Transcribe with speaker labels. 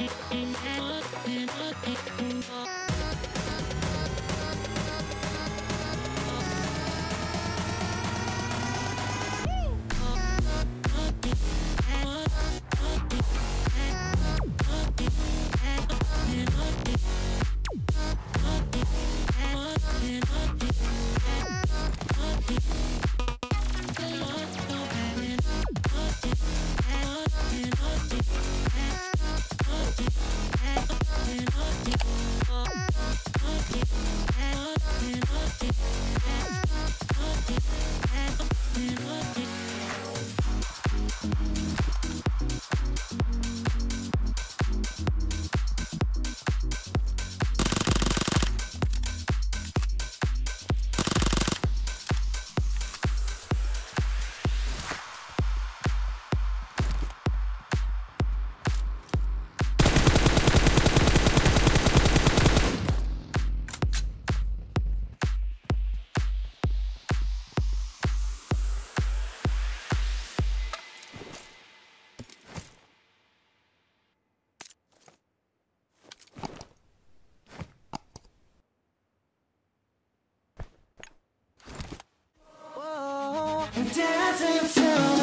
Speaker 1: Up and up and up and up. dancing to